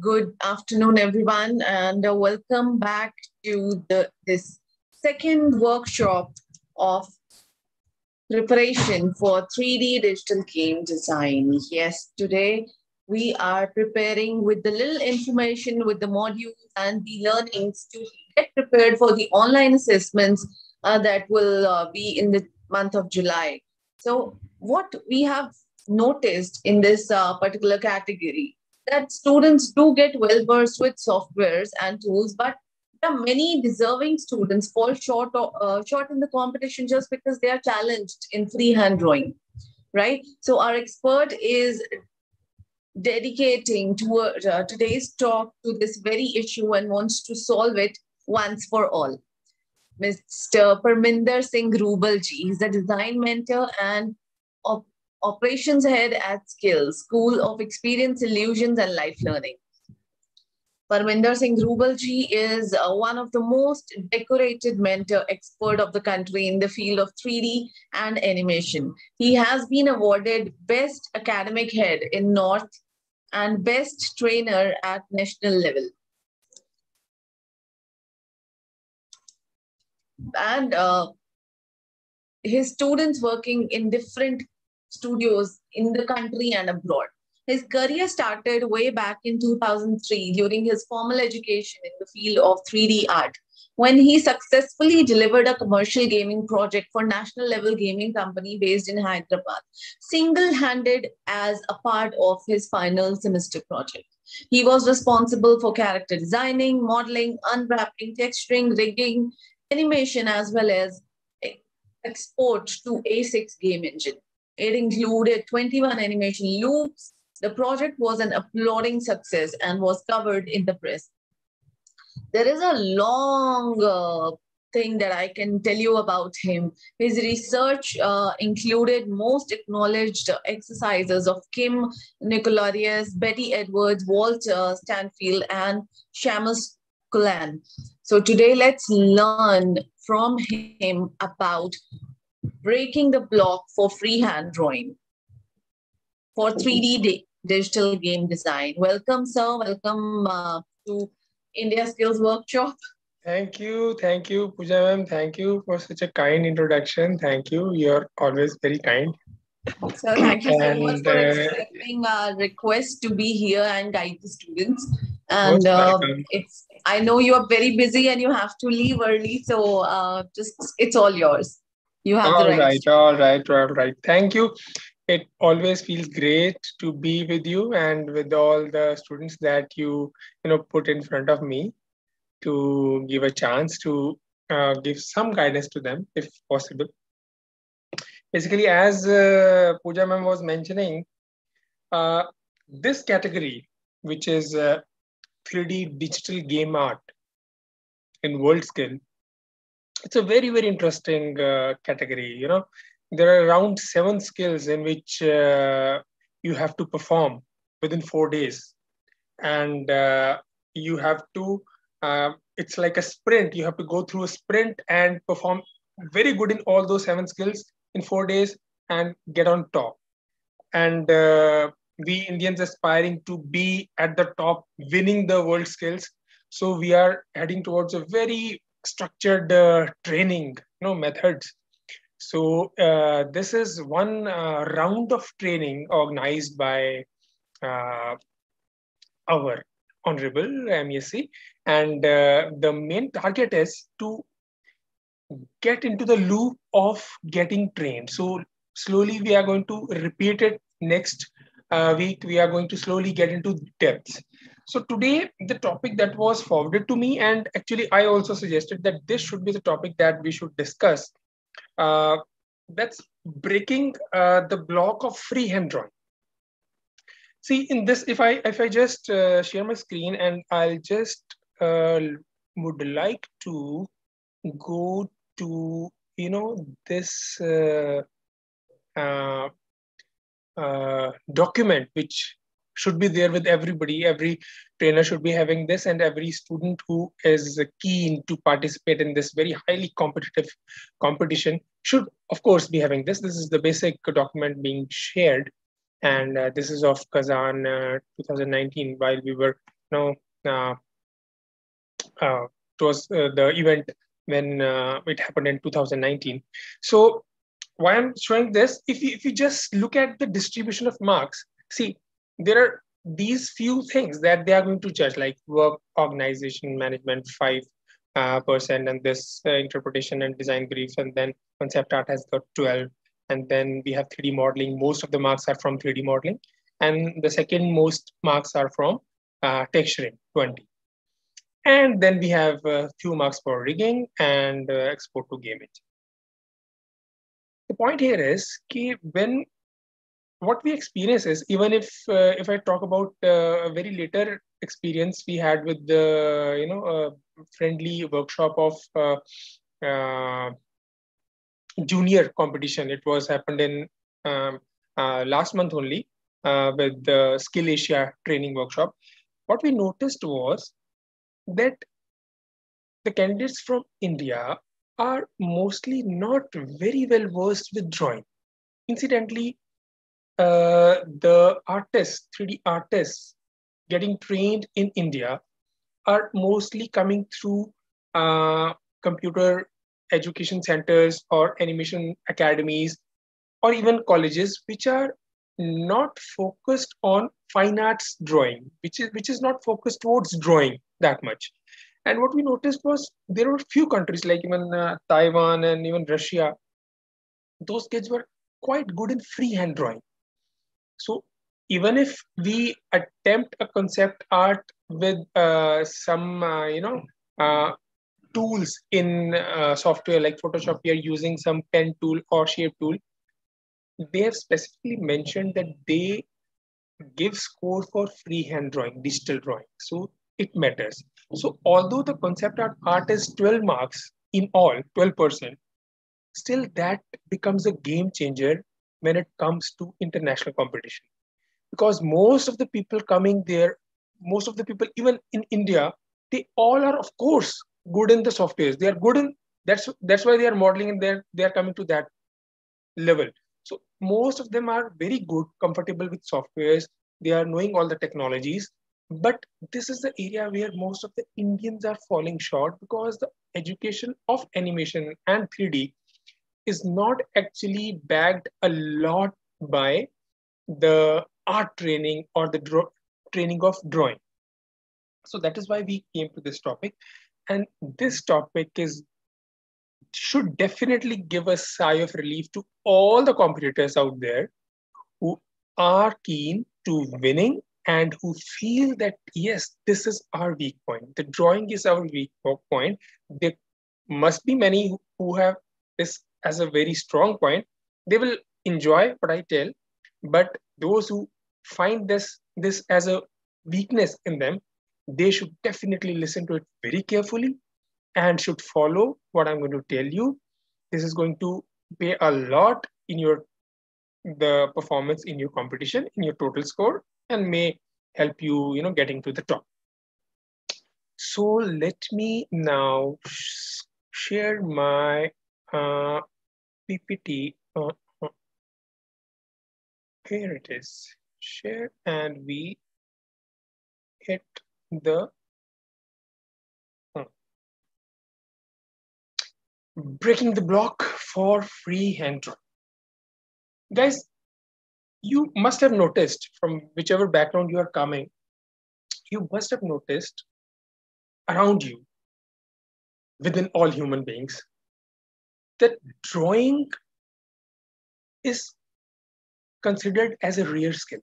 Good afternoon, everyone, and welcome back to the this second workshop of preparation for 3D digital game design. Yes, today we are preparing with the little information with the modules and the learnings to get prepared for the online assessments uh, that will uh, be in the month of July. So what we have noticed in this uh, particular category that students do get well versed with softwares and tools, but there are many deserving students fall short uh, short in the competition just because they are challenged in freehand drawing, right? So our expert is dedicating to, uh, today's talk to this very issue and wants to solve it once for all. Mr. Parminder Singh Roobalji. He's a design mentor and operations head at Skills, School of Experience, Illusions and Life Learning. Parminder Singh Roobalji is uh, one of the most decorated mentor expert of the country in the field of 3D and animation. He has been awarded Best Academic Head in North and Best Trainer at national level. And uh, his students working in different studios in the country and abroad. His career started way back in 2003 during his formal education in the field of 3D art when he successfully delivered a commercial gaming project for national level gaming company based in Hyderabad, single-handed as a part of his final semester project. He was responsible for character designing, modeling, unwrapping, texturing, rigging, animation, as well as export to A6 game engine. It included 21 animation loops, the project was an applauding success and was covered in the press. There is a long uh, thing that I can tell you about him. His research uh, included most acknowledged exercises of Kim Nicolaides, Betty Edwards, Walt uh, Stanchfield, and Shamus Culhane. So today, let's learn from him about breaking the block for freehand drawing for 3D digital game design. Welcome, sir. Welcome uh, to India Skills Workshop. Thank you. Thank you, Pooja ma'am. Thank you for such a kind introduction. Thank you. You're always very kind. So thank you so much for uh, accepting our request to be here and guide the students. And uh, it's I know you are very busy and you have to leave early, so uh, just it's all yours. You have all the right. right, all right, all right. Thank you it always feels great to be with you and with all the students that you you know put in front of me to give a chance to uh, give some guidance to them if possible basically as uh, Pooja ma'am was mentioning uh, this category which is 3d uh, digital game art in world skill it's a very very interesting uh, category you know. There are around seven skills in which uh, you have to perform within four days. And uh, you have to uh, it's like a sprint. You have to go through a sprint and perform very good in all those seven skills in four days and get on top. And uh, we indians aspiring to be at the top winning the world skills. So we are heading towards a very structured uh, training you know methods so uh, this is one uh, round of training organized by uh, our honorable MESC, and uh, the main target is to get into the loop of getting trained. So slowly we are going to repeat it next uh, week. We are going to slowly get into depths. So today, the topic that was forwarded to me, and actually I also suggested that this should be the topic that we should discuss uh, that's breaking uh, the block of freehand drawing. See, in this, if I if I just uh, share my screen and I'll just uh, would like to go to you know this uh, uh, uh, document which should be there with everybody. Every trainer should be having this, and every student who is keen to participate in this very highly competitive competition should, of course, be having this. This is the basic document being shared, and uh, this is of Kazan uh, 2019 while we were you know, uh, uh, it was uh, the event when uh, it happened in 2019. So why I'm showing this, if you, if you just look at the distribution of marks, see, there are these few things that they are going to judge, like work, organization, management, five uh, percent, and this uh, interpretation and design briefs, and then concept art has got 12, and then we have 3D modeling. Most of the marks are from 3D modeling, and the second most marks are from uh, texturing, 20. And then we have a few marks for rigging and uh, export to game engine. The point here is when what we experience is even if uh, if I talk about uh, a very later experience we had with the you know friendly workshop of uh, uh junior competition. It was happened in um, uh, last month only with the Skill Asia training workshop. What we noticed was that the candidates from India are mostly not very well versed with drawing. Incidentally, uh, the artists, 3D artists getting trained in India are mostly coming through uh, computer education centers or animation academies or even colleges which are not focused on fine arts drawing which is which is not focused towards drawing that much. And what we noticed was there were few countries like even uh, taiwan and even russia. Those kids were quite good in freehand drawing so even if we attempt a concept art with uh, some uh, you know uh, tools in uh, software like Photoshop, we are using some pen tool or shape tool. They have specifically mentioned that they give score for freehand drawing, digital drawing. So it matters. So although the concept art, art is 12 marks in all, 12%, still that becomes a game changer when it comes to international competition. Because most of the people coming there, most of the people, even in India, they all are, of course, good in the softwares. They are good in that's that's why they are modeling and they're they are coming to that level. So most of them are very good, comfortable with softwares. They are knowing all the technologies. But this is the area where most of the Indians are falling short because the education of animation and 3D is not actually backed a lot by the art training or the training of drawing. So that is why we came to this topic. And this topic is should definitely give a sigh of relief to all the competitors out there who are keen to winning and who feel that yes this is our weak point the drawing is our weak point there must be many who have this as a very strong point they will enjoy what i tell but those who find this this as a weakness in them they should definitely listen to it very carefully and should follow what I'm going to tell you. This is going to pay a lot in your the performance in your competition, in your total score, and may help you, you know, getting to the top. So let me now sh share my uh, PPT. Uh, uh, here it is. Share and we hit the hmm, breaking the block for freehand drawing. Guys, you must have noticed from whichever background you are coming, you must have noticed around you, within all human beings, that drawing is considered as a rare skill.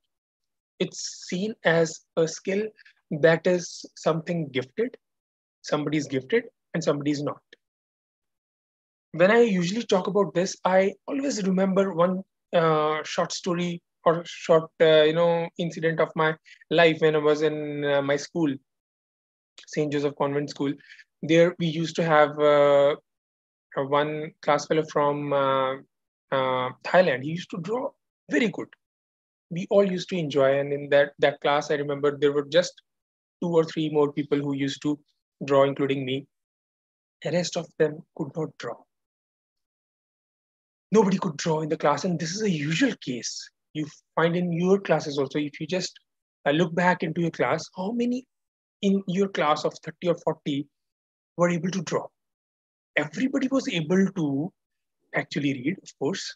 It's seen as a skill that is something gifted, somebody is gifted and somebody is not. When I usually talk about this, I always remember one uh, short story or short, uh, you know, incident of my life when I was in uh, my school, St. Joseph Convent School. There we used to have uh, one class fellow from uh, uh, Thailand. He used to draw very good. We all used to enjoy, and in that that class, I remember there were just two or three more people who used to draw, including me. The rest of them could not draw. Nobody could draw in the class, and this is a usual case. You find in your classes also. If you just uh, look back into your class, how many in your class of 30 or 40 were able to draw everybody was able to actually read, of course.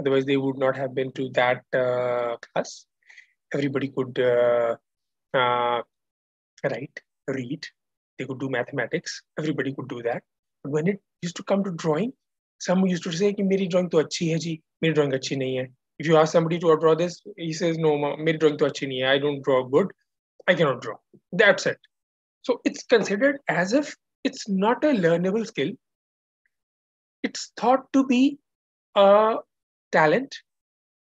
Otherwise, they would not have been to that uh, class. Everybody could uh, uh, write, read. They could do mathematics. Everybody could do that. But when it used to come to drawing, some used to say, "My drawing to achhi my drawing is nahi. If you ask somebody to draw this, he says, "No, my drawing to not nahi. I don't draw good. I cannot draw." That's it. So it's considered as if it's not a learnable skill it's thought to be a talent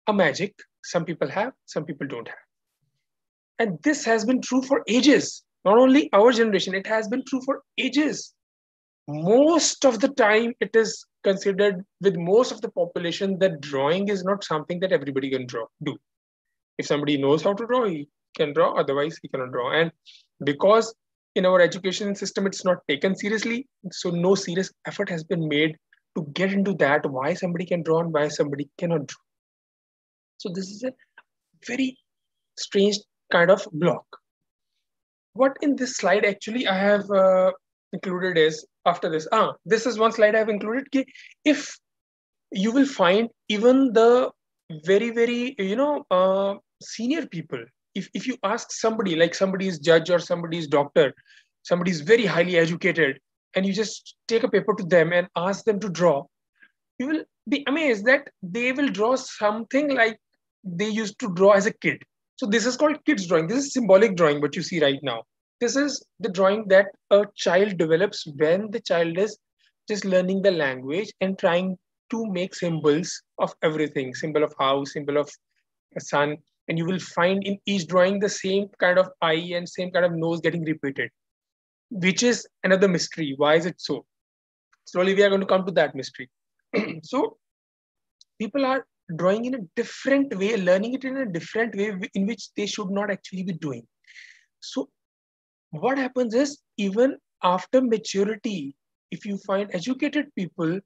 a magic some people have some people don't have. And this has been true for ages. Not only our generation it has been true for ages. Most of the time it is considered with most of the population that drawing is not something that everybody can draw do. If somebody knows how to draw he can draw. Otherwise he cannot draw. And because in our education system it's not taken seriously so no serious effort has been made to get into that why somebody can draw and why somebody cannot draw so this is a very strange kind of block what in this slide actually i have uh, included is after this. Ah, this is one slide I've included. Ki if you will find even the very, very, you know, uh, senior people, if, if you ask somebody, like somebody is judge or somebody is doctor, somebody is very highly educated, and you just take a paper to them and ask them to draw, you will be amazed that they will draw something like they used to draw as a kid. So this is called kids drawing. This is symbolic drawing, what you see right now this is the drawing that a child develops when the child is just learning the language and trying to make symbols of everything symbol of house symbol of a sun and you will find in each drawing the same kind of eye and same kind of nose getting repeated which is another mystery. Why is it so? Slowly we are going to come to that mystery. So people are drawing in a different way learning it in a different way in which they should not actually be doing. So what happens is even after maturity, if you find educated people,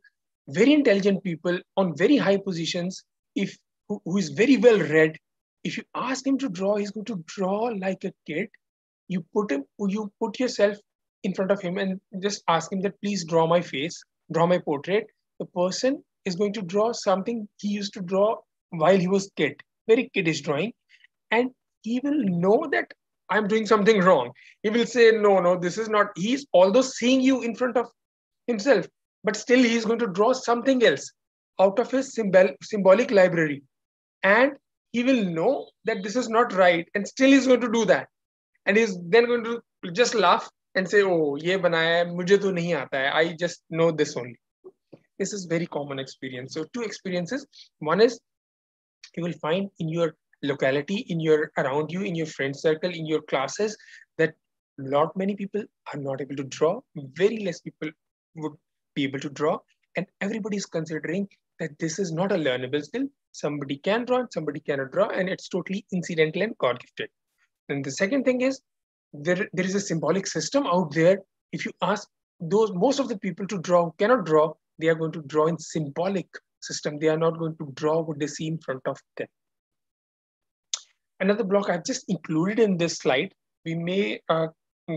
very intelligent people on very high positions, if who, who is very well read, if you ask him to draw, he's going to draw like a kid. You put him, you put yourself in front of him and just ask him that please draw my face, draw my portrait. The person is going to draw something he used to draw while he was kid, very kiddish drawing, and he will know that I'm doing something wrong. He will say, no, no, this is not. He's although seeing you in front of himself, but still he's going to draw something else out of his symbol, symbolic library. And he will know that this is not right. And still he's going to do that. And he's then going to just laugh and say, oh, ye banaya hai, mujhe to nahi aata. I just know this only. This is very common experience. So two experiences. One is you will find in your locality in your around you in your friend circle in your classes that not many people are not able to draw very less people would be able to draw and everybody is considering that this is not a learnable skill somebody can draw somebody cannot draw and it's totally incidental and god gifted and the second thing is there, there is a symbolic system out there if you ask those most of the people to draw cannot draw they are going to draw in symbolic system they are not going to draw what they see in front of them another block I've just included in this slide. We may uh,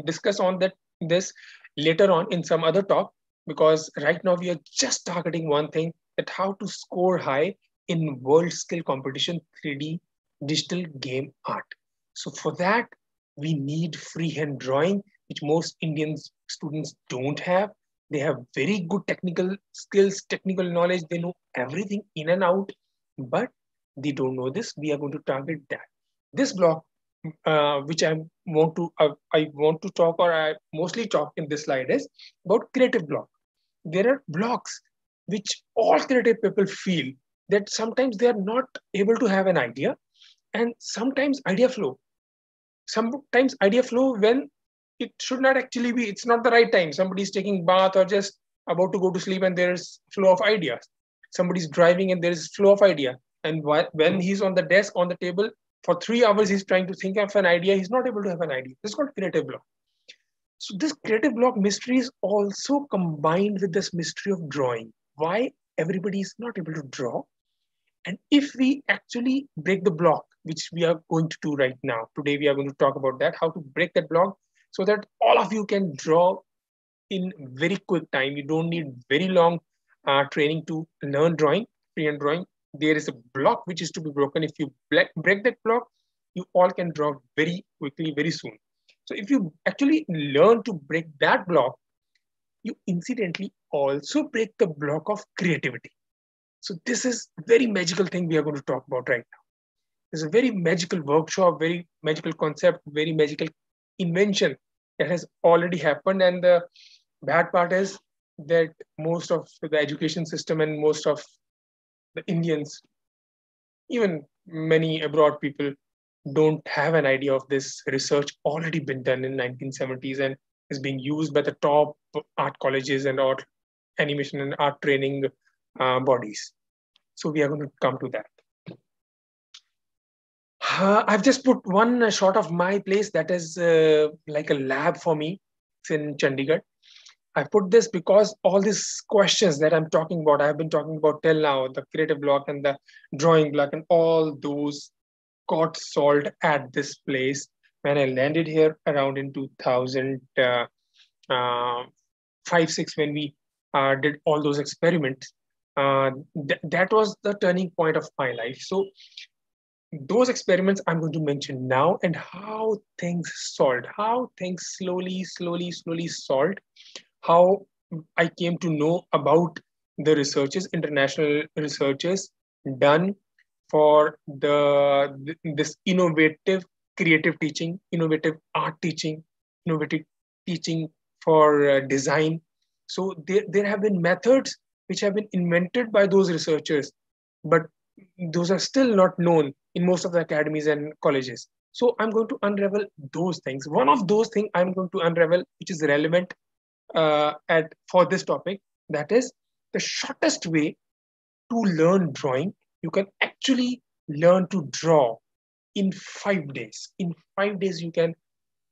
discuss on that this later on in some other talk because right now we are just targeting one thing that how to score high in world skill competition 3D digital game art. So for that, we need freehand drawing, which most Indian students don't have. They have very good technical skills, technical knowledge. They know everything in and out, but they don't know this. We are going to target that this block, uh, which I want to uh, I want to talk or I mostly talk in this slide is about creative block. There are blocks which all creative people feel that sometimes they are not able to have an idea, and sometimes idea flow. Sometimes idea flow when it should not actually be. It's not the right time. Somebody's taking bath or just about to go to sleep, and there's flow of ideas. Somebody's driving and there is flow of idea. And when he's on the desk on the table, for three hours he's trying to think of an idea he's not able to have an idea this is called creative block so this creative block mystery is also combined with this mystery of drawing why everybody is not able to draw and if we actually break the block which we are going to do right now today we are going to talk about that how to break that block so that all of you can draw in very quick time. You don't need very long uh, training to learn drawing, freehand drawing. There is a block which is to be broken. If you break that block, you all can draw very quickly, very soon. So if you actually learn to break that block, you incidentally also break the block of creativity. So this is very magical thing we are going to talk about right now. It's a very magical workshop, very magical concept, very magical invention that has already happened. And the bad part is that most of the education system and most of the Indians, even many abroad people, don't have an idea of this research already been done in 1970s and is being used by the top art colleges and art animation and art training uh, bodies. So we are going to come to that. Uh, I've just put one shot of my place that is uh, like a lab for me. It's in Chandigarh. I put this because all these questions that I'm talking about, I've been talking about till now, the creative block and the drawing block and all those got solved at this place when I landed here around in 2005, uh, uh, 6, when we uh, did all those experiments. Uh, th- that was the turning point of my life. So those experiments I'm going to mention now and how things solved, how things slowly, slowly, slowly solved, how I came to know about the researches, international researches done for the this innovative creative teaching, innovative art teaching, innovative teaching for uh, design. So there, there have been methods which have been invented by those researchers, but those are still not known in most of the academies and colleges. So I'm going to unravel those things. One of those things I'm going to unravel, which is relevant uh, at for this topic, that is the shortest way to learn drawing. You can actually learn to draw in five days. In five days, you can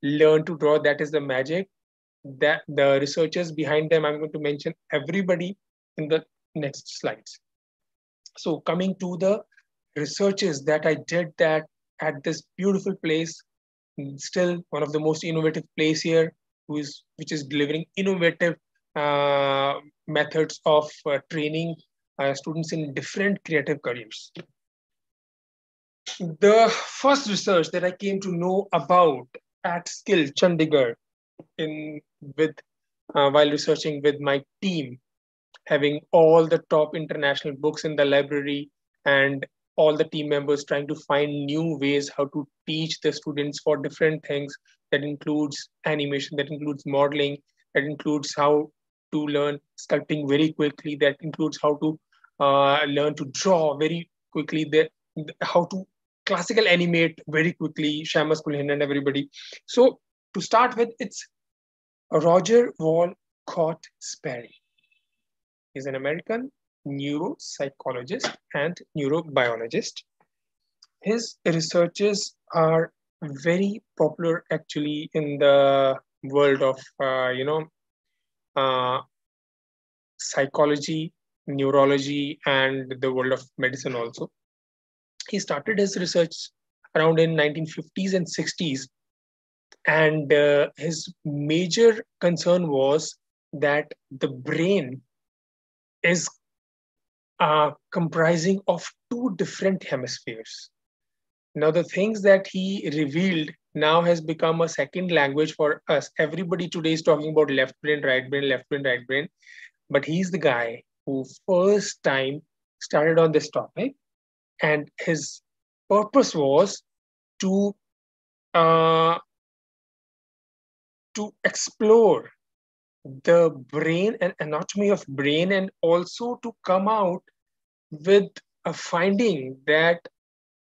learn to draw. That is the magic. That the researchers behind them, I'm going to mention everybody in the next slides. So coming to the researches that I did that at this beautiful place, still one of the most innovative place here, who is which is delivering innovative uh, methods of uh, training uh, students in different creative careers. The first research that I came to know about at SXILL Chandigarh in with uh, while researching with my team having all the top international books in the library and all the team members trying to find new ways how to teach the students for different things. That includes animation that includes modeling that includes how to learn sculpting very quickly that includes how to uh, learn to draw very quickly that how to classical animate very quickly Shamus Culhane and everybody. So to start with it's roger wolcott sperry is an American neuropsychologist and neurobiologist. His researches are very popular actually in the world of, uh, you know, uh, psychology, neurology, and the world of medicine also. He started his research around in 1950s and 60s. And uh, his major concern was that the brain is uh, comprising of two different hemispheres. Now, the things that he revealed now has become a second language for us. Everybody today is talking about left brain, right brain, left brain, right brain. But he's the guy who first time started on this topic. And his purpose was to uh, to explore the brain and anatomy of brain and also to come out with a finding that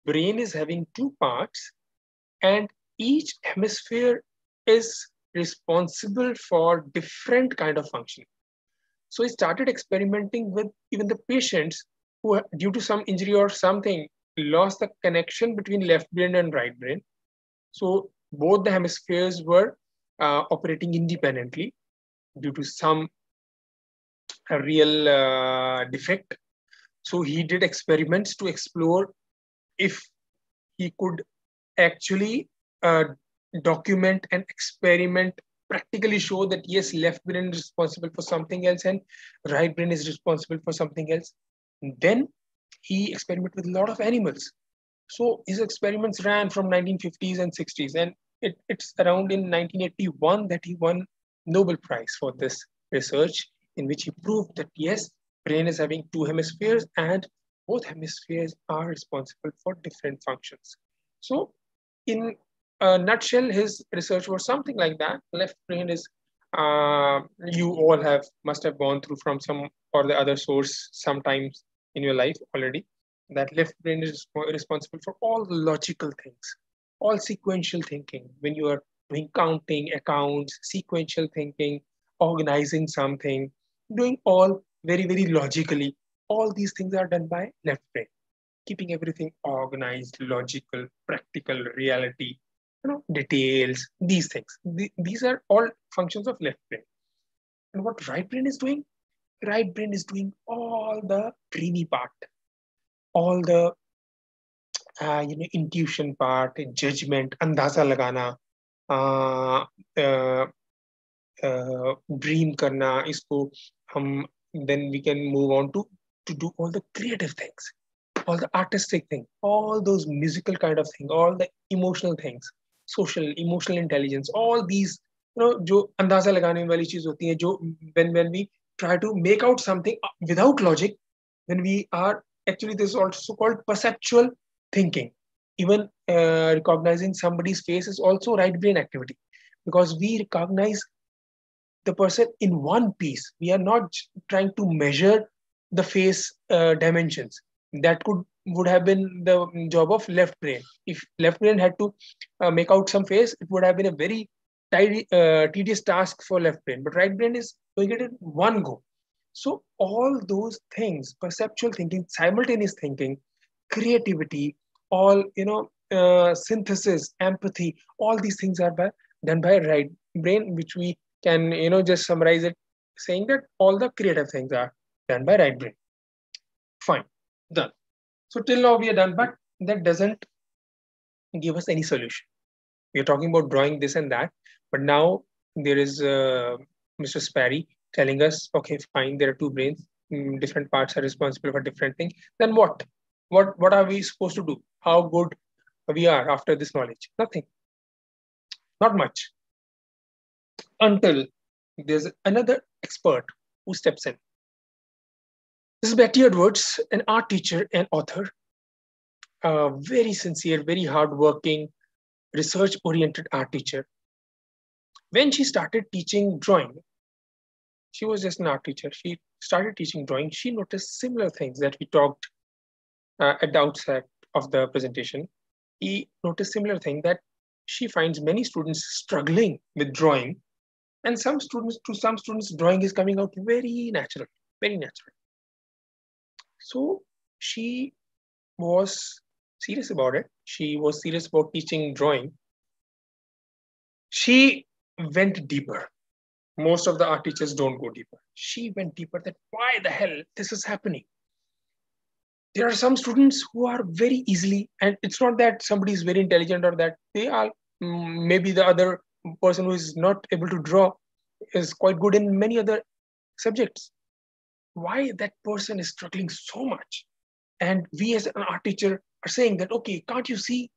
brain is having two parts and each hemisphere is responsible for different kind of function. So he started experimenting with even the patients who due to some injury or something lost the connection between left brain and right brain. So both the hemispheres were uh, operating independently due to some real uh, defect. So he did experiments to explore if he could actually uh, document and experiment practically show that yes, left brain is responsible for something else and right brain is responsible for something else. Then he experimented with a lot of animals. So his experiments ran from 1950s and 60s, and it, it's around in 1981 that he won Nobel Prize for this research, in which he proved that yes, brain is having two hemispheres and both hemispheres are responsible for different functions. So in a nutshell, his research was something like that. Left brain is, uh, you all have, must have gone through from some or the other source sometimes in your life already. That left brain is responsible for all the logical things, all sequential thinking. When you are doing counting, accounts, sequential thinking, organizing something, doing all very, very logically. All these things are done by left brain, keeping everything organized, logical, practical, reality, you know, details, these things. these are all functions of left brain. And what right brain is doing? Right brain is doing all the dreamy part, all the uh, you know intuition part, judgment, andaza lagana, dream करना, इसको हम then we can move on to to do all the creative things all the artistic thing all those musical kind of thing all the emotional things social emotional intelligence all these no जो अंदाज़ा लगाने वाली चीज़ होती है, जो when when we try to make out something without logic when we are actually this also called perceptual thinking even uh, recognizing somebody's face is also right brain activity because we recognize the person in one piece. We are not trying to measure the face uh, dimensions. That could would have been the job of left brain. If left brain had to uh, make out some face, it would have been a very tidy, uh, tedious task for left brain. But right brain is doing it in one go. So all those things, perceptual thinking, simultaneous thinking, creativity, all you know, uh, synthesis, empathy, all these things are by, done by right brain, which we can you know just summarize it saying that all the creative things are done by right brain. Fine, done. So till now we are done, but that doesn't give us any solution. We are talking about drawing this and that, but now there is uh, Mr. Sperry telling us, okay, fine, there are two brains, mm, different parts are responsible for different things. Then what? What what are we supposed to do? How good we are after this knowledge? Nothing. Not much until there's another expert who steps in. This is Betty Edwards, an art teacher and author, very sincere, very hardworking, research-oriented art teacher. When she started teaching drawing, she was just an art teacher. She started teaching drawing. She noticed similar things that we talked uh, at the outset of the presentation. He noticed similar thing that she finds many students struggling with drawing and some students, to some students, drawing is coming out very natural, very natural. So she was serious about it. She was serious about teaching drawing. She went deeper. Most of the art teachers don't go deeper. She went deeper that why the hell this is happening. There are some students who are very easily, and it's not that somebody is very intelligent or that they are mm, maybe the other person who is not able to draw is quite good in many other subjects. Why that person is struggling so much? And we as an art teacher are saying that, okay, can't you see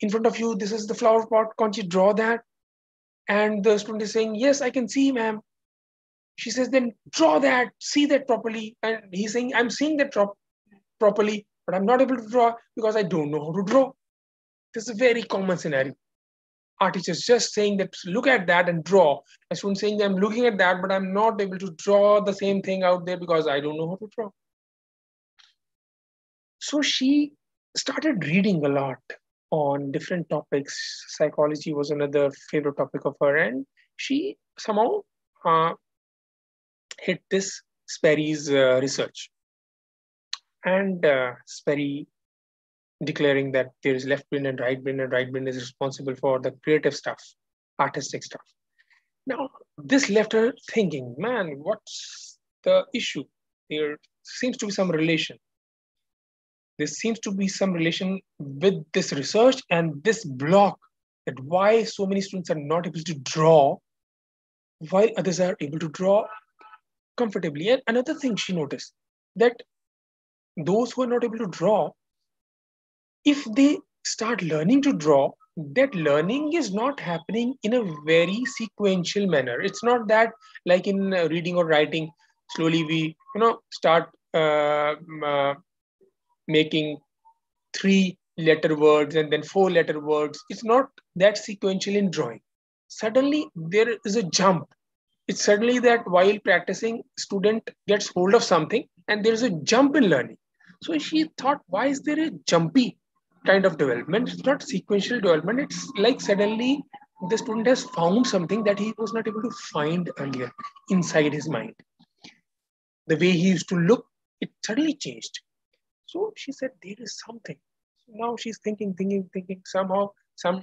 in front of you, this is the flower pot, can't you draw that? And the student is saying, yes, I can see, ma'am. She says, then draw that, see that properly. And he's saying, I'm seeing that drop properly, but I'm not able to draw because I don't know how to draw. This is a very common scenario art teachers just saying that look at that and draw. A student saying I'm looking at that, but I'm not able to draw the same thing out there because I don't know how to draw. So she started reading a lot on different topics. Psychology was another favorite topic of her, and she somehow uh, hit this Sperry's uh, research. And uh, Sperry declaring that there is left brain and right brain, and right brain is responsible for the creative stuff, artistic stuff. Now, this left her thinking, man, what's the issue? There seems to be some relation. There seems to be some relation with this research and this block that why so many students are not able to draw while others are able to draw comfortably. And another thing she noticed that those who are not able to draw, if they start learning to draw, that learning is not happening in a very sequential manner. It's not that like in reading or writing, slowly we you know start uh, uh, making three letter words and then four letter words. It's not that sequential in drawing. Suddenly there is a jump. It's suddenly that while practicing, student gets hold of something and there's a jump in learning. So she thought, why is there a jumpy kind of development? It's not sequential development. It's like suddenly the student has found something that he was not able to find earlier inside his mind. The way he used to look, it suddenly changed. So she said, there is something now she's thinking, thinking, thinking. Somehow, some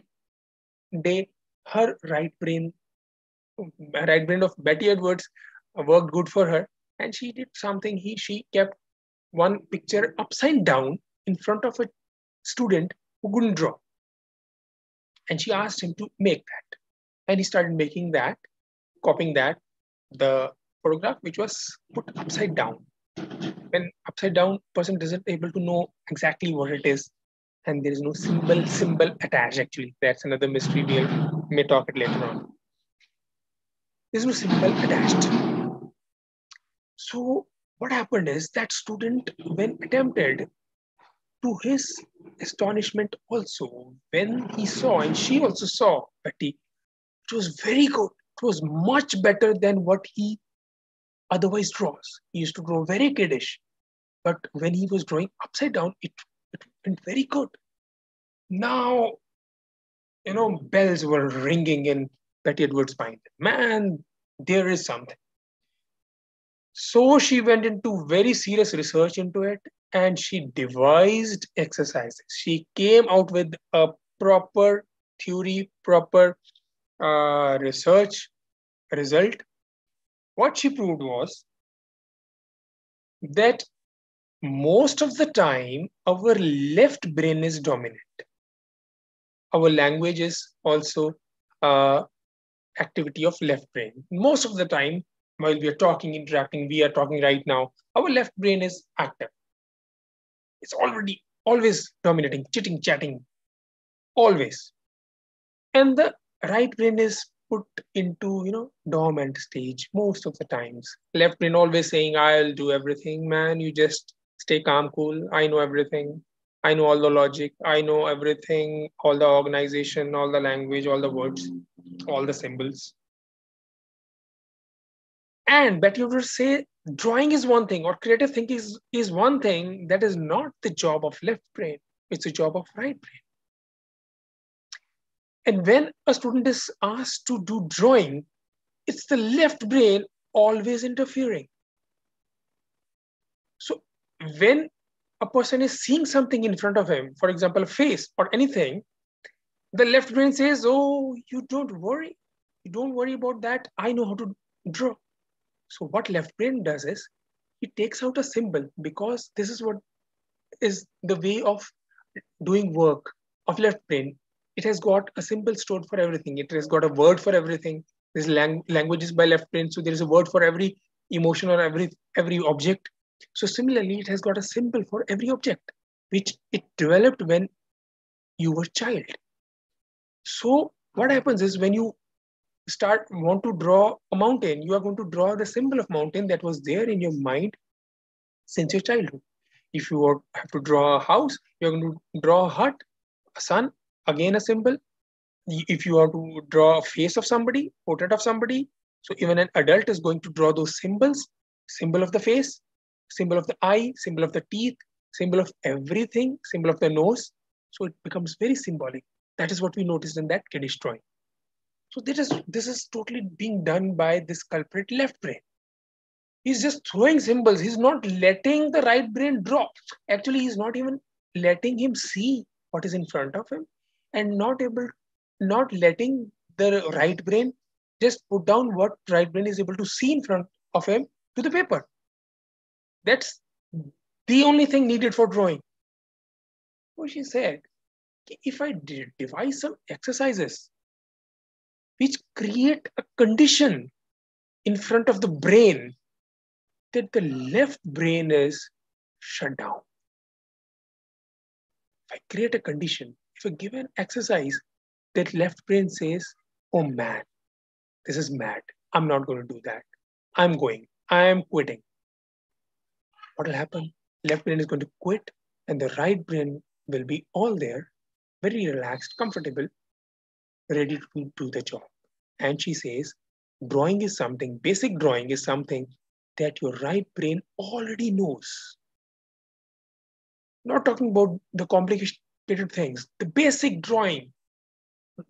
day, her right brain, right brain of Betty Edwards worked good for her, and she did something. He she kept one picture upside down in front of a student who couldn't draw, and she asked him to make that, and he started making that, copying that, the photograph which was put upside down. When upside down person doesn't able to know exactly what it is and there is no symbol symbol attached actually. That's another mystery we may talk it later on. There's no symbol attached. So what happened is that student when attempted to his astonishment also when he saw and she also saw betty it was very good it was much better than what he otherwise draws he used to draw very kiddish but when he was drawing upside down it it went very good. Now, you know, bells were ringing in Betty Edwards' mind. Man, there is something. So she went into very serious research into it and she devised exercises. She came out with a proper theory, proper uh, research result. What she proved was that most of the time our left brain is dominant our language is also uh, activity of left brain most of the time while we are talking interacting we are talking right now our left brain is active it's already always dominating chitting chatting always and the right brain is put into you know dormant stage most of the times left brain always saying i'll do everything man you just stay calm, cool. I know everything. I know all the logic. I know everything, all the organization, all the language, all the words, all the symbols. And but you would say drawing is one thing or creative thinking is, is one thing that is not the job of left brain. It's a job of right brain. And when a student is asked to do drawing, it's the left brain always interfering. So when a person is seeing something in front of him, for example, a face or anything, the left brain says, Oh, you don't worry. You don't worry about that. I know how to draw. So, what left brain does is it takes out a symbol because this is what is the way of doing work of left brain. It has got a symbol stored for everything. It has got a word for everything. There's lang- languages by left brain, so there is a word for every emotion or every every object so similarly, it has got a symbol for every object, which it developed when you were child. So what happens is when you start want to draw a mountain, you are going to draw the symbol of mountain that was there in your mind since your childhood. If you have to draw a house, you're going to draw a hut, a sun, again a symbol. If you want to draw a face of somebody, portrait of somebody, so even an adult is going to draw those symbols, symbol of the face, symbol of the eye, symbol of the teeth, symbol of everything, symbol of the nose. So it becomes very symbolic. That is what we noticed in that kiddish drawing. So this is, this is totally being done by this culprit left brain. He's just throwing symbols. He's not letting the right brain drop. Actually, he's not even letting him see what is in front of him and not able, not letting the right brain just put down what right brain is able to see in front of him to the paper. That's the only thing needed for drawing. What she said, if I devise some exercises which create a condition in front of the brain that the left brain is shut down. If I create a condition, if I give an exercise, that left brain says, oh man, this is mad. I'm not going to do that. I'm going. I am quitting. What will happen? Left brain is going to quit, and the right brain will be all there, very relaxed, comfortable, ready to do the job. And she says, drawing is something, basic drawing is something that your right brain already knows. Not talking about the complicated things, the basic drawing,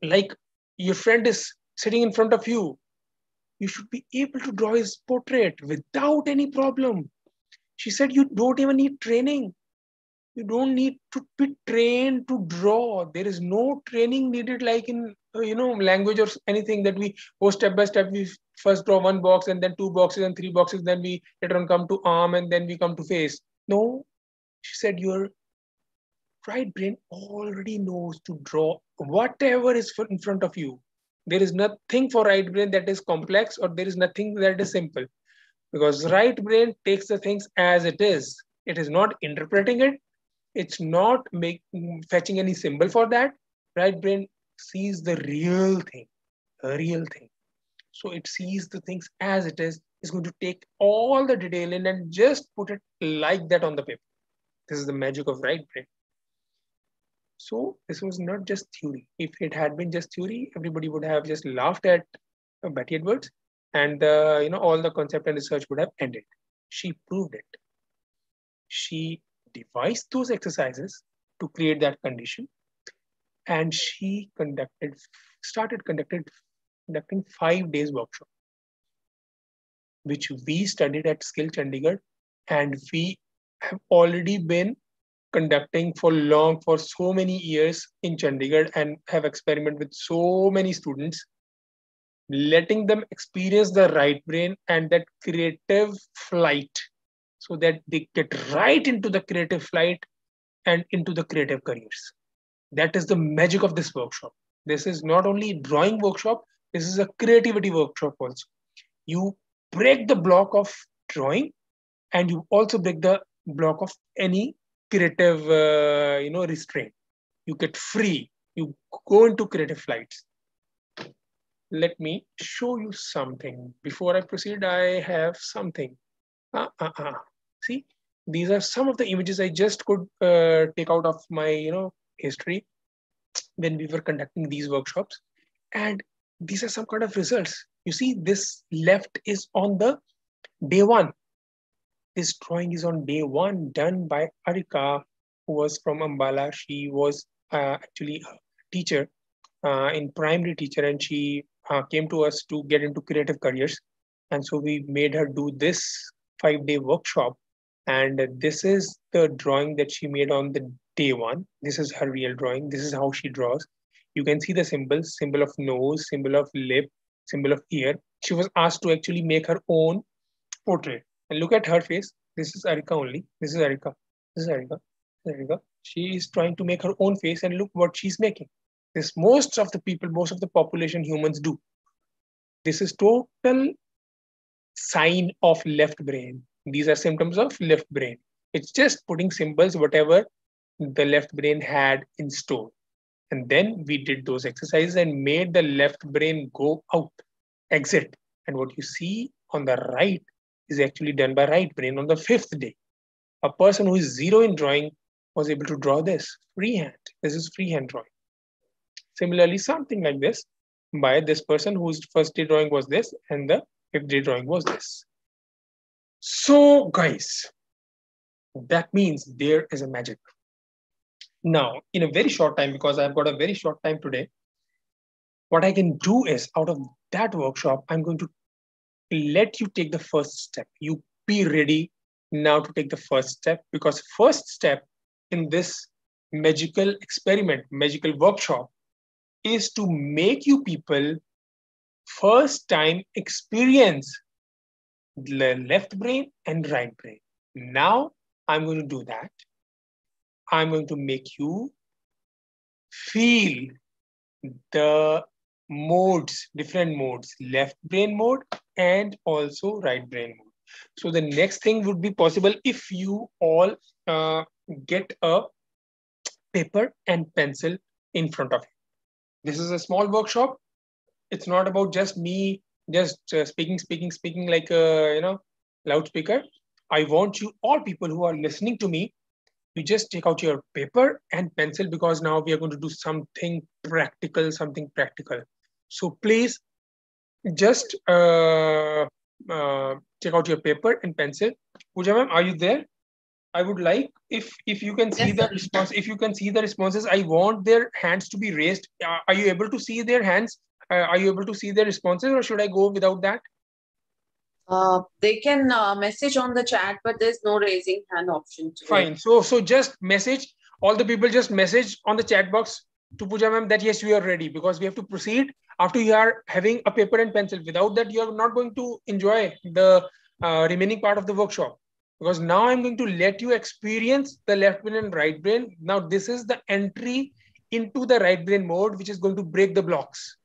like your friend is sitting in front of you, you should be able to draw his portrait without any problem. She said, You don't even need training. You don't need to be trained to draw. There is no training needed, like in uh, you know language or anything that we go step by step. We first draw one box and then two boxes and three boxes. Then we later on come to arm and then we come to face. No, she said your right brain already knows to draw whatever is in front of you. There is nothing for right brain that is complex or there is nothing that is simple because right brain takes the things as it is. It is not interpreting it. It's not make, fetching any symbol for that. Right brain sees the real thing, a real thing. So it sees the things as it is. It's going to take all the detail in and just put it like that on the paper. This is the magic of right brain. So this was not just theory. If it had been just theory, everybody would have just laughed at Betty Edwards and uh, you know all the concept and research would have ended. She proved it. She devised those exercises to create that condition. And she conducted, started conducted, conducting five days workshop, which we studied at SXILL Chandigarh. And we have already been conducting for long, for so many years in Chandigarh and have experimented with so many students, letting them experience the right brain and that creative flight so that they get right into the creative flight and into the creative careers. That is the magic of this workshop. This is not only drawing workshop, this is a creativity workshop also. You break the block of drawing and you also break the block of any creative, uh, you know, restraint. You get free. You go into creative flights. Let me show you something. Before I proceed, I have something. Uh, uh, uh. See, these are some of the images I just could uh, take out of my, you know, history when we were conducting these workshops. And these are some kind of results. You see, this left is on the day one this drawing is on day one, done by Arika, who was from Ambala. She was uh, actually a teacher uh, in primary teacher, and she uh, came to us to get into creative careers. And so we made her do this five-day workshop. And this is the drawing that she made on the day one. This is her real drawing. This is how she draws. You can see the symbols, symbol of nose, symbol of lip, symbol of ear. She was asked to actually make her own portrait. And look at her face. This is Arika only. This is Arika. This is Arika. This is Arika. She is trying to make her own face and look what she's making. This most of the people, most of the population humans do. This is total sign of left brain. These are symptoms of left brain. It's just putting symbols, whatever the left brain had in store. And then we did those exercises and made the left brain go out, exit. And what you see on the right is actually done by right brain on the fifth day. A person who is zero in drawing was able to draw this freehand. This is freehand drawing. Similarly, something like this by this person whose first day drawing was this and the fifth day drawing was this. So guys, that means there is a magic. Now, in a very short time, because I've got a very short time today, what I can do is out of that workshop, I'm going to let you take the first step. You be ready now to take the first step because first step in this magical experiment, magical workshop is to make you people first time experience left brain and right brain. Now I'm going to do that. I'm going to make you feel the modes, different modes, left brain mode and also right brain mode. So the next thing would be possible if you all uh, get a paper and pencil in front of you. This is a small workshop. It's not about just me just uh, speaking, speaking, speaking like a you know loudspeaker. I want you all people who are listening to me, you just take out your paper and pencil because now we are going to do something practical, something practical. So please just uh, uh, take out your paper and pencil. Pooja ma'am, are you there? I would like if if you can see yes, the sir. response, if you can see the responses, I want their hands to be raised. Uh, are you able to see their hands? Uh, are you able to see their responses, or should I go without that? Uh, they can uh, message on the chat, but there's no raising hand option. Today. Fine. So so just message all the people. Just message on the chat box to Pooja ma'am that yes, we are ready because we have to proceed after you are having a paper and pencil. Without that, you are not going to enjoy the uh, remaining part of the workshop because now I'm going to let you experience the left brain and right brain. Now this is the entry into the right brain mode, which is going to break the blocks.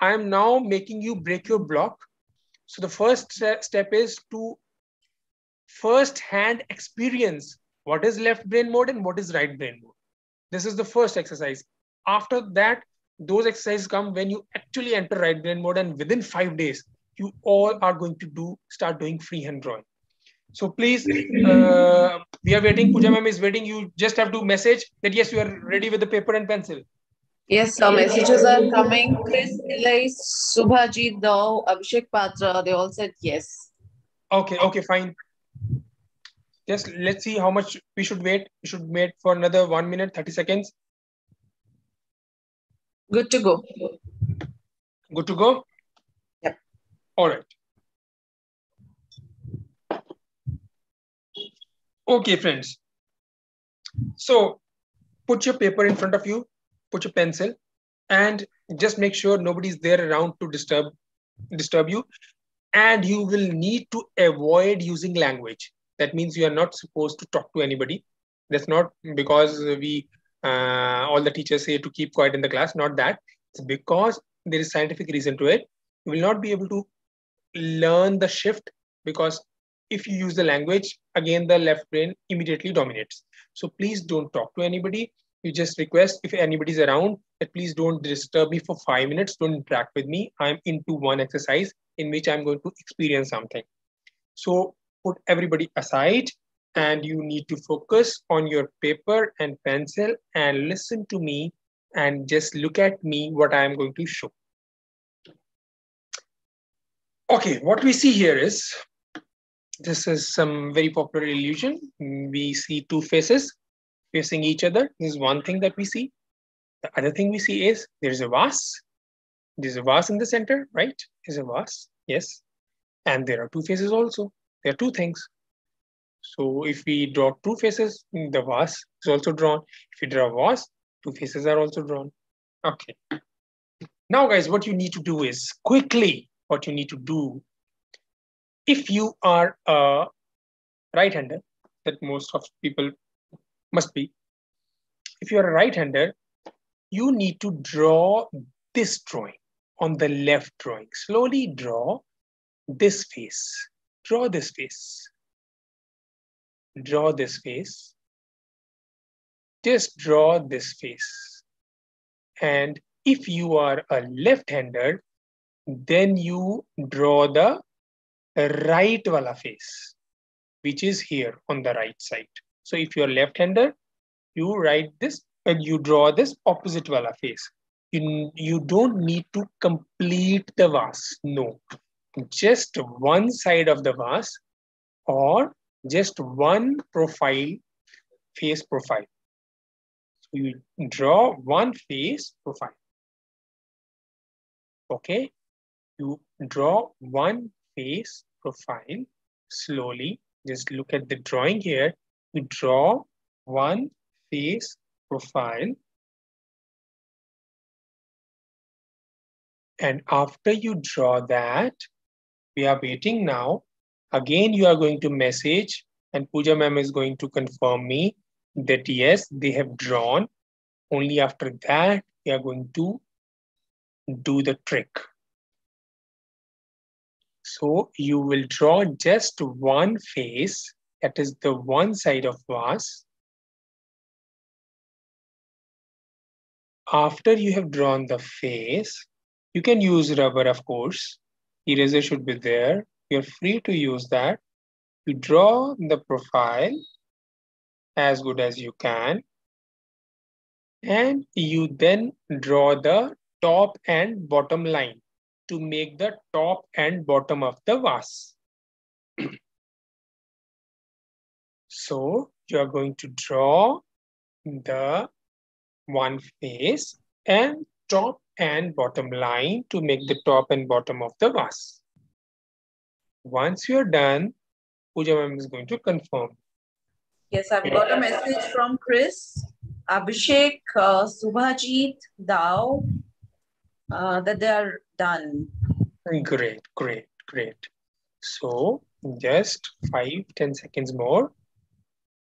I am now making you break your block so the first step is to first hand experience what is left brain mode and what is right brain mode. This is the first exercise. After that, those exercises come when you actually enter right brain mode and within five days, you all are going to do start doing freehand drawing. So please, uh, we are waiting. Pooja ma'am is waiting. You just have to message that yes, you are ready with the paper and pencil. Yes, some messages are coming. Chris, Eli, Subhajit Dao, Abhishek Patra, they all said yes. Okay, okay, fine. Just let's see how much we should wait. We should wait for another one minute, 30 seconds. Good to go. Good to go? Yep. All right. Okay, friends. So put your paper in front of you put your pencil and just make sure nobody's there around to disturb disturb you. And you will need to avoid using language. That means you are not supposed to talk to anybody. That's not because we uh, all the teachers say to keep quiet in the class. Not that. It's because there is scientific reason to it. You will not be able to learn the shift because if you use the language again the left brain immediately dominates. So please don't talk to anybody you just request if anybody's around that please don't disturb me for five minutes. Don't interact with me. I'm into one exercise in which i'm going to experience something. So put everybody aside and you need to focus on your paper and pencil and listen to me and just look at me what i am going to show. Okay what we see here is this is some very popular illusion. We see two faces facing each other. This is one thing that we see. The other thing we see is there's a vase. There's a vase in the center, right? There's a vase, yes. And there are two faces also. There are two things. So if we draw two faces, the vase is also drawn. If we draw a vase, two faces are also drawn. Okay. Now, guys, what you need to do is quickly what you need to do. If you are a right-hander, that most of people must be, if you're a right-hander, you need to draw this drawing on the left drawing. Slowly draw this face. Draw this face. Draw this face. Just draw this face. And if you are a left-hander, then you draw the right wala face, which is here on the right side. So if you're left-hander, you write this and you draw this opposite wala face. You, you don't need to complete the vase. No, just one side of the vase or just one profile, face profile. So you draw one face profile. Okay, you draw one face profile slowly. Just look at the drawing here draw one face profile. And after you draw that, we are waiting now. Again, you are going to message and Pooja ma'am is going to confirm me that yes, they have drawn Only after that, we are going to do the trick. So you will draw just one face, that is the one side of vase. After you have drawn the face, you can use rubber, of course. Eraser should be there. You're free to use that. You draw the profile as good as you can. And you then draw the top and bottom line to make the top and bottom of the vase. so you are going to draw the one face and top and bottom line to make the top and bottom of the vase. Once you're done, Pooja ma'am is going to confirm. Yes, I've got a message from Chris, Abhishek, uh, Subhajit, Dao, uh, that they are done. Great, great, great. So just five, ten seconds more.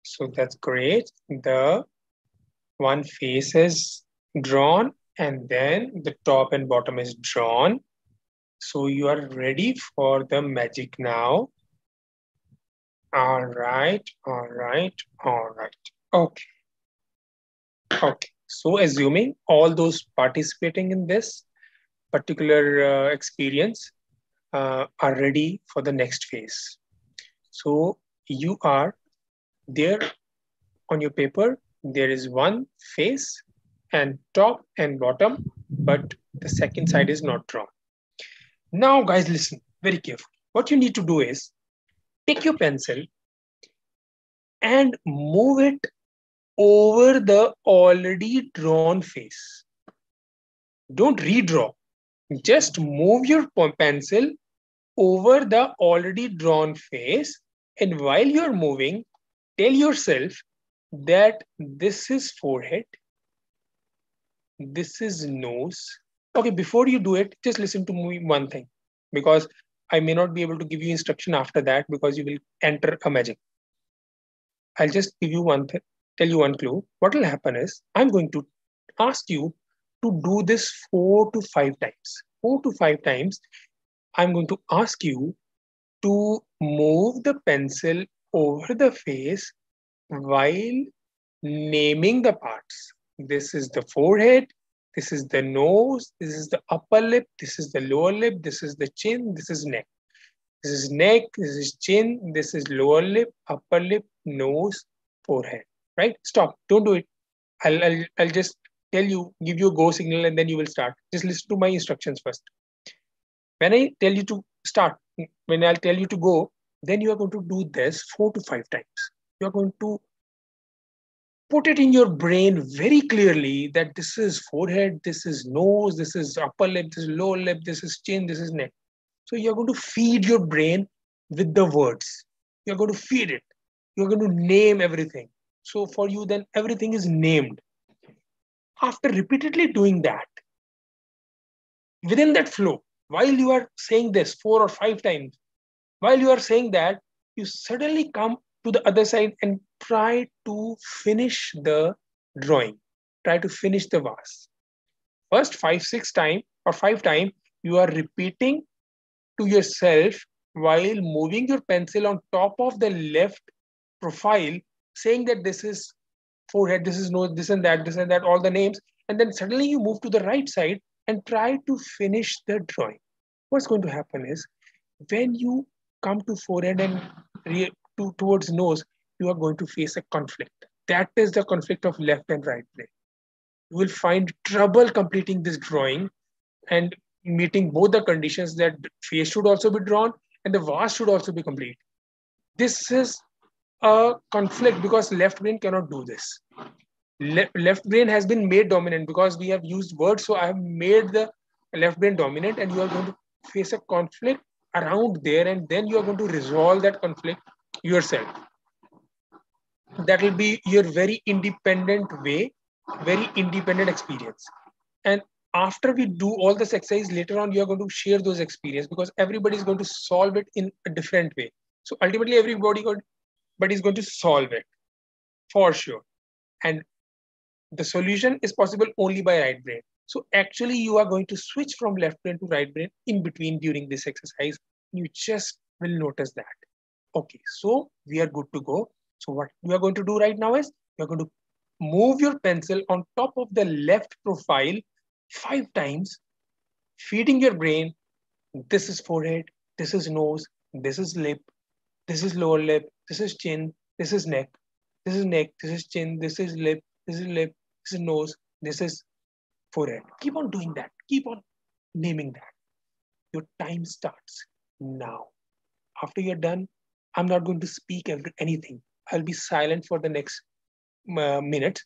So that's great. The one face is drawn and then the top and bottom is drawn. So you are ready for the magic now. All right, all right, all right. Okay. Okay. So assuming all those participating in this particular uh, experience uh, are ready for the next phase. So you are there on your paper, there is one face and top and bottom, but the second side is not drawn. Now guys, listen very carefully. What you need to do is take your pencil and move it over the already drawn face. Don't redraw just move your pencil over the already drawn face. And while you're moving, tell yourself that this is forehead, this is nose. Okay, before you do it, just listen to me one thing because I may not be able to give you instruction after that because you will enter a magic. I'll just give you one tell you one clue. What will happen is I'm going to ask you to do this four to five times. Four to five times, I'm going to ask you to move the pencil over the face while naming the parts. This is the forehead, this is the nose, this is the upper lip, this is the lower lip, this is the chin, this is neck. This is neck, this is chin, this is lower lip, upper lip, nose, forehead, right? Stop, don't do it. I'll, I'll, I'll just tell you, give you a go signal, and then you will start. Just listen to my instructions first. When I tell you to start, when I'll tell you to go, then you are going to do this four to five times. You are going to put it in your brain very clearly that this is forehead, this is nose, this is upper lip, this is lower lip, this is chin, this is neck. So you're going to feed your brain with the words. You're going to feed it. You're going to name everything. So for you, then everything is named after repeatedly doing that, within that flow, while you are saying this four or five times, while you are saying that, you suddenly come to the other side and try to finish the drawing, try to finish the vase. First five, six time or five time, you are repeating to yourself while moving your pencil on top of the left profile, saying that this is forehead, this is nose, this and that, this and that, all the names. And then suddenly you move to the right side and try to finish the drawing. What's going to happen is when you come to forehead and to, towards nose, you are going to face a conflict. That is the conflict of left and right brain. You will find trouble completing this drawing and meeting both the conditions that face should also be drawn and the vase should also be complete. This is a conflict because left brain cannot do this. Le left brain has been made dominant because we have used words. So I have made the left brain dominant and you are going to face a conflict around there and then you are going to resolve that conflict yourself. That will be your very independent way, very independent experience. And after we do all this exercise later on, you are going to share those experience because everybody is going to solve it in a different way. So ultimately, everybody got but he's going to solve it for sure. And the solution is possible only by right brain. So actually you are going to switch from left brain to right brain in between during this exercise. You just will notice that. Okay, so we are good to go. So what we are going to do right now is you're going to move your pencil on top of the left profile five times, feeding your brain. This is forehead, this is nose, this is lip, this is lower lip, this is chin, this is neck, this is neck, this is chin, this is lip, this is lip, this is nose, this is forehead. Keep on doing that. Keep on naming that. Your time starts now. After you're done, I'm not going to speak anything. I'll be silent for the next uh, minute.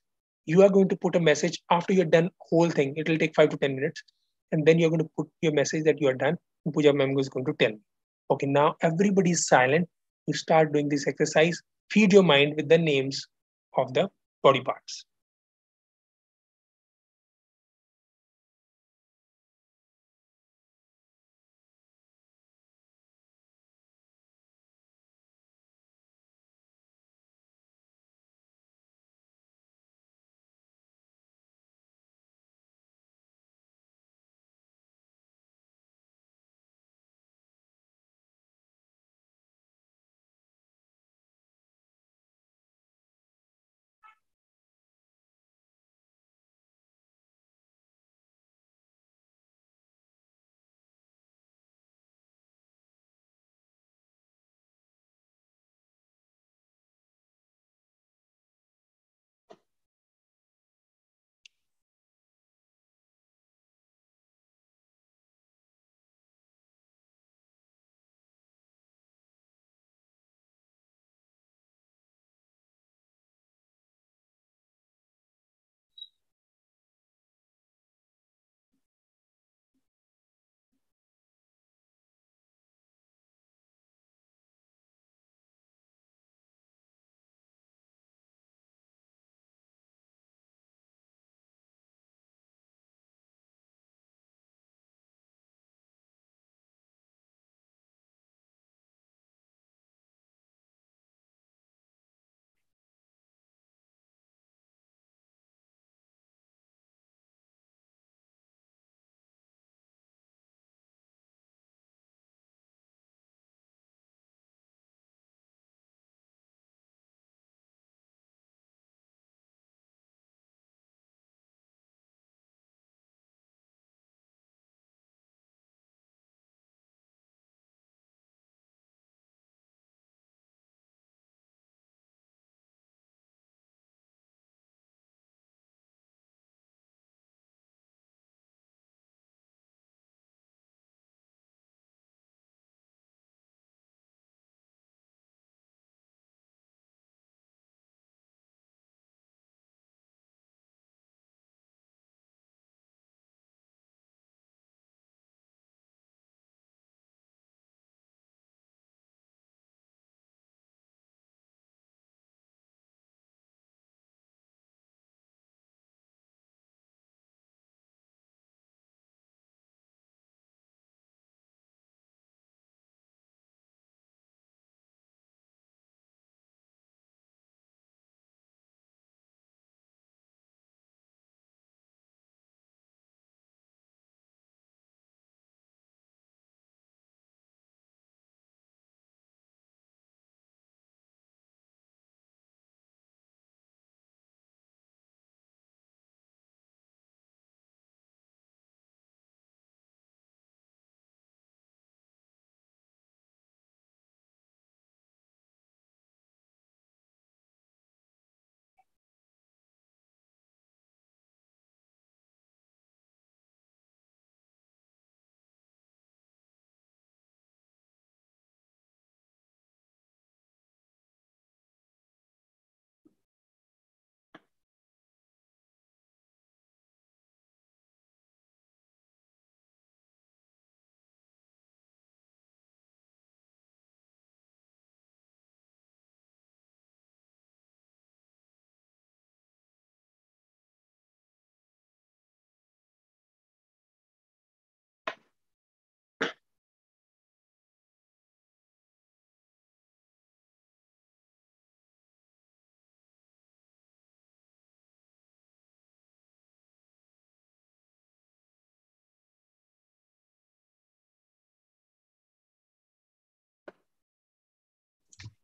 You are going to put a message after you're done whole thing. It will take five to 10 minutes. And then you're going to put your message that you are done. And Pooja is going to tell me. Okay, now everybody is silent. You start doing this exercise. Feed your mind with the names of the body parts.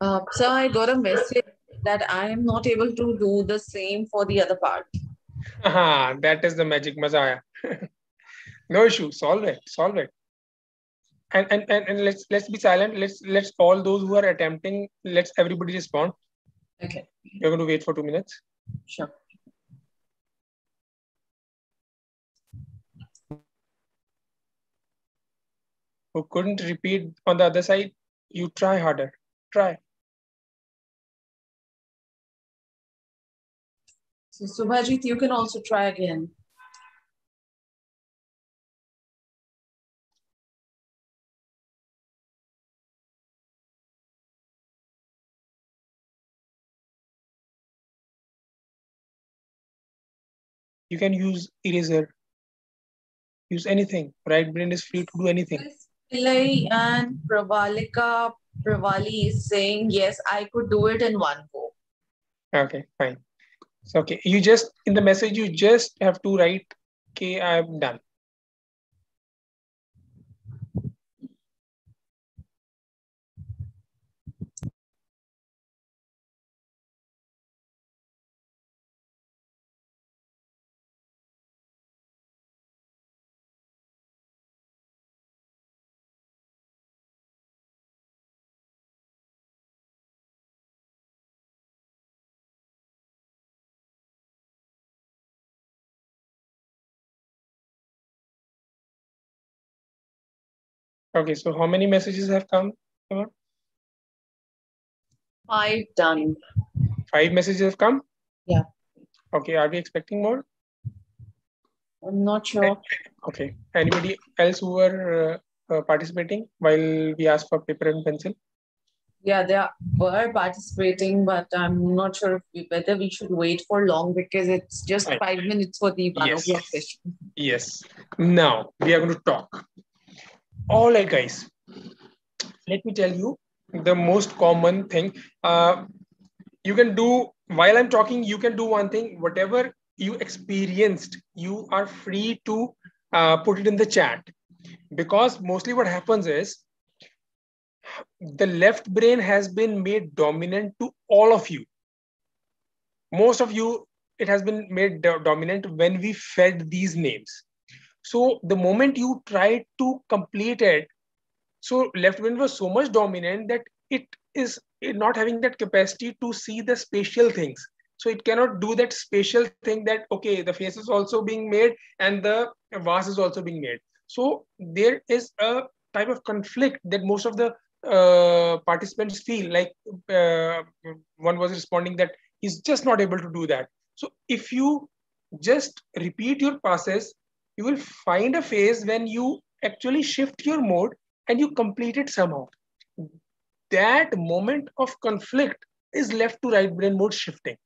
Uh, so I got a message that I am not able to do the same for the other part. Aha, that is the magic Messiah. no issue. Solve it. Solve it. And, and and and let's let's be silent. Let's let's all those who are attempting. Let's everybody respond. Okay. You're going to wait for two minutes. Sure. Who couldn't repeat on the other side? You try harder. Try. So Subhajit, you can also try again. You can use eraser. Use anything. Right brain is free to do anything. Pillai and Pravalika Pravali is saying, yes, I could do it in one go. Okay, fine. So, okay, you just, in the message, you just have to write, okay, I'm done. Okay, so how many messages have come? Five done. Five messages have come? Yeah. Okay, are we expecting more? I'm not sure. Okay. Anybody else who were uh, uh, participating while we asked for paper and pencil? Yeah, they are, were participating, but I'm not sure if we, whether we should wait for long because it's just five minutes for the one Yes. o'clock session. Yes. Now we are going to talk. All right, guys. Let me tell you the most common thing. Uh, you can do while I'm talking. You can do one thing. Whatever you experienced, you are free to uh, put it in the chat because mostly what happens is the left brain has been made dominant to all of you. Most of you, it has been made dominant when we fed these names. So the moment you tried to complete it, so left wing was so much dominant that it is not having that capacity to see the spatial things. So it cannot do that spatial thing that okay, the face is also being made and the vase is also being made. So there is a type of conflict that most of the uh, participants feel like uh, one was responding that he's just not able to do that. So if you just repeat your passes, you will find a phase when you actually shift your mode and you complete it somehow. That moment of conflict is left to right brain mode shifting.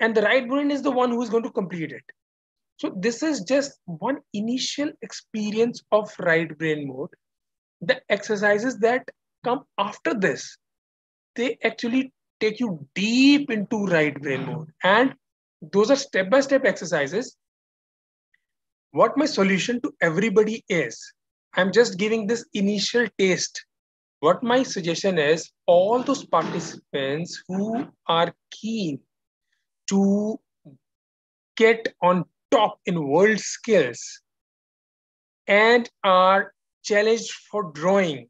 And the right brain is the one who is going to complete it. So this is just one initial experience of right brain mode. The exercises that come after this, they actually take you deep into right brain mode. And those are step-by-step exercises. What my solution to everybody is, I'm just giving this initial taste. What my suggestion is, all those participants who are keen to get on top in world skills and are challenged for drawing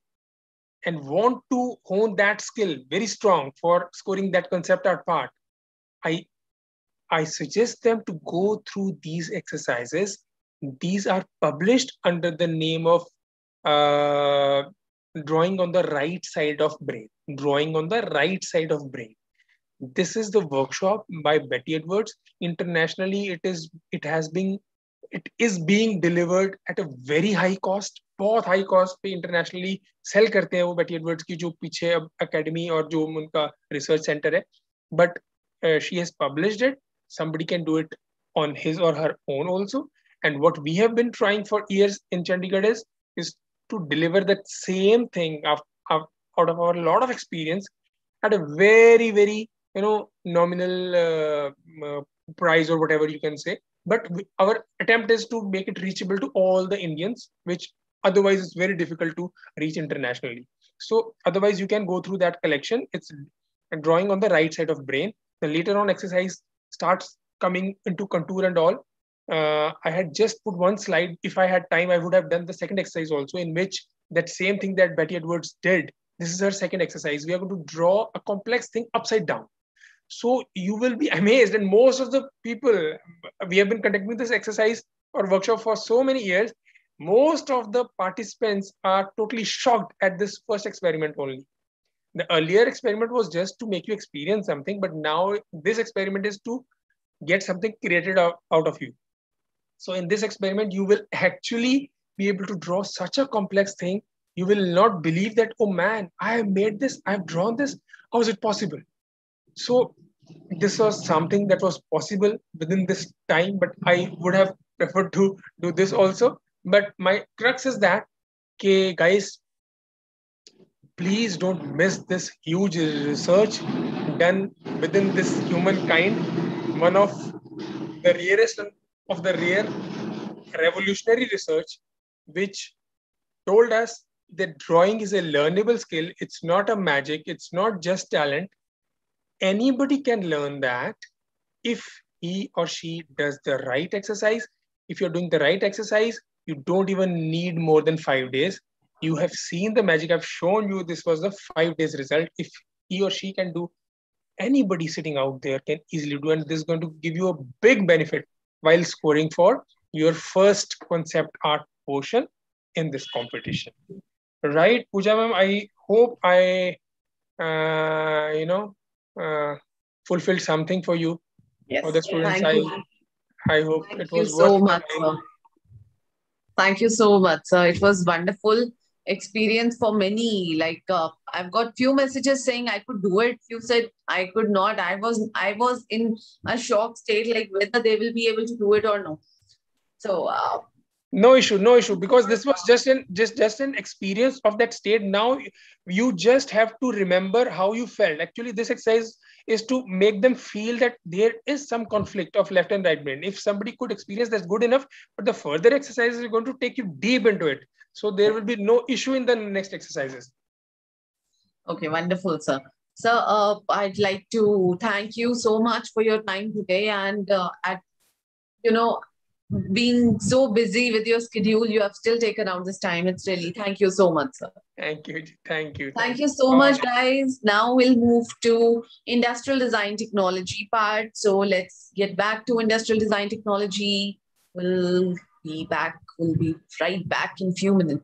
and want to hone that skill very strong for scoring that concept art part, I, I suggest them to go through these exercises These are published under the name of uh, drawing on the right side of brain, drawing on the right side of brain. This is the workshop by Betty Edwards. Internationally, it is it has been it is being delivered at a very high cost. बहुत high cost पे internationally sell करते हैं वो बेटी Edwards की जो पीछे अब एकेडमी और जो उनका रिसर्च सेंटर है but she has published it somebody can do it on his or her own also and what we have been trying for years in chandigarh is is to deliver that same thing of, of, out of our lot of experience at a very very you know nominal uh, uh, price or whatever you can say but we, our attempt is to make it reachable to all the indians which otherwise it's very difficult to reach internationally So otherwise you can go through that collection. It's drawing on the right side of brain. The later on exercise starts coming into contour and all. Uh, I had just put one slide. If I had time, I would have done the second exercise also in which that same thing that Betty Edwards did. This is her second exercise. We are going to draw a complex thing upside down. So you will be amazed. And most of the people, we have been conducting this exercise or workshop for so many years. Most of the participants are totally shocked at this first experiment only. The earlier experiment was just to make you experience something, but now this experiment is to get something created out, out of you. So in this experiment, you will actually be able to draw such a complex thing. You will not believe that, oh man, I have made this, I've drawn this. How is it possible? So this was something that was possible within this time, but I would have preferred to do this also. But my crux is that, okay, guys, please don't miss this huge research done within this humankind. One of the rarest of the rare revolutionary research, which told us that drawing is a learnable skill. It's not a magic. It's not just talent. Anybody can learn that if he or she does the right exercise. If you're doing the right exercise, you don't even need more than five days you have seen the magic. I've shown you this was the five days result. If he or she can do, anybody sitting out there can easily do, and this is going to give you a big benefit while scoring for your first concept art portion in this competition. Right, Pooja ma'am, I hope I, uh, you know, uh, fulfilled something for you. Yes. For the students, Thank I, you. I hope Thank it was so worth much. Thank you so much, sir. It was wonderful experience for many. Like uh, I've got few messages saying I could do it. You said I could not. I was I was in a shock state, like whether they will be able to do it or no. So uh, no issue no issue because this was just an just just an experience of that state now you just have to remember how you felt actually this exercise is to make them feel that there is some conflict of left and right brain if somebody could experience that's good enough but the further exercises are going to take you deep into it so there will be no issue in the next exercises okay, wonderful, sir. Sir, uh, I'd like to thank you so much for your time today and uh, at you know being so busy with your schedule, you have still taken out this time. It's really thank you so much, sir. thank you thank you Thank you so much, guys. Now we'll move to industrial design technology part. So let's get back to industrial design technology. We'll be back. We'll be right back in few minutes.